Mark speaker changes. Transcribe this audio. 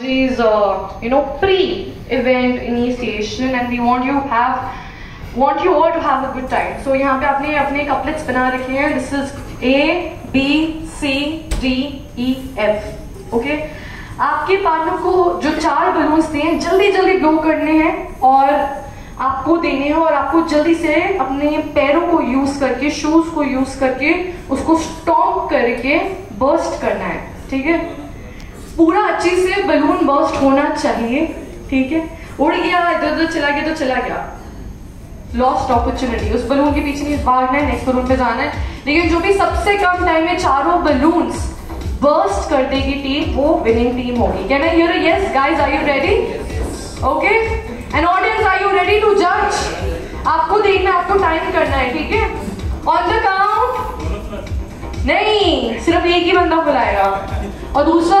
Speaker 1: is uh, you know pre-event initiation and we want you have want you all to have a good time. So यहाँ पे आपने अपने couplets बना रखे हैं. This is A B C D E F. Okay? आपके partner को जो चार बलून्स दिए हैं जल्दी जल्दी ब्लो करने हैं और आपको देने हैं और आपको जल्दी से अपने पैरों को यूज़ करके शूज़ को यूज़ करके उसको स्टॉप करके बर्स्ट करना है. ठीक है? पूरा अच्छे से बलून बर्स्ट होना चाहिए, ठीक है? उड़ गया, इधर उधर चला गया तो चला गया। लॉस्ट अपॉर्चुनिटी उस बलून के पीछे नहीं, भागना है नेक्स्ट बलून पे जाना है। लेकिन जो भी सबसे कम टाइम में चारों बलून्स बर्स्ट कर देगी टीम वो विनिंग टीम होगी। Can I hear yes guys are you ready okay and audience are you ready to जज आपको देखना है, आपको टाइम करना है, ठीक है? ऑन द काउंट नहीं, सिर्फ़ एक ही बंदा बुलाएगा। और दूसरा